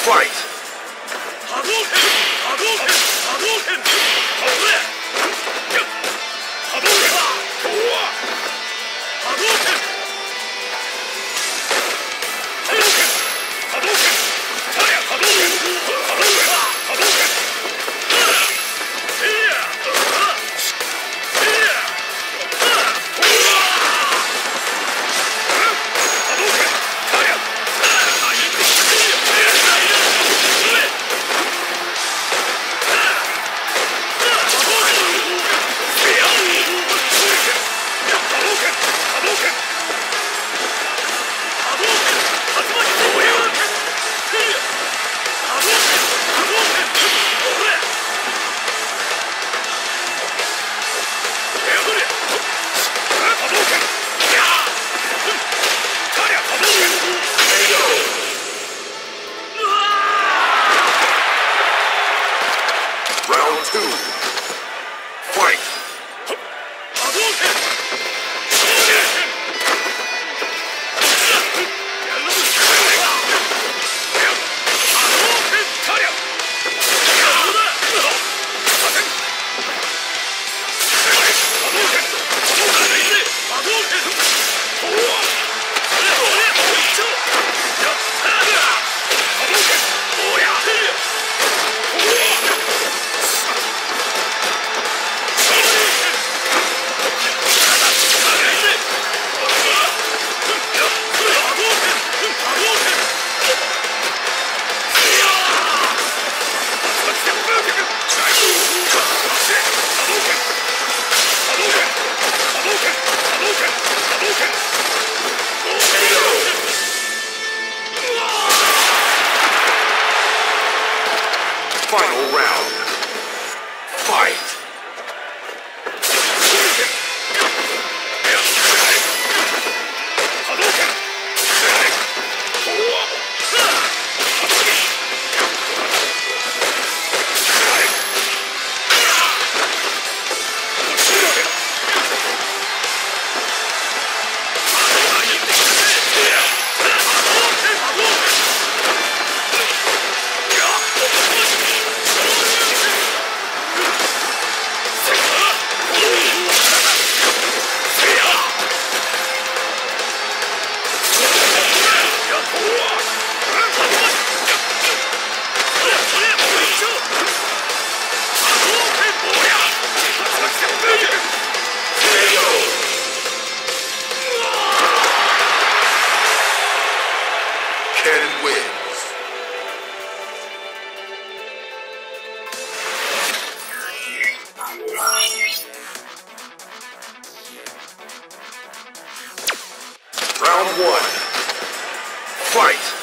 Fight! Final round. Fight! Round one. Fight!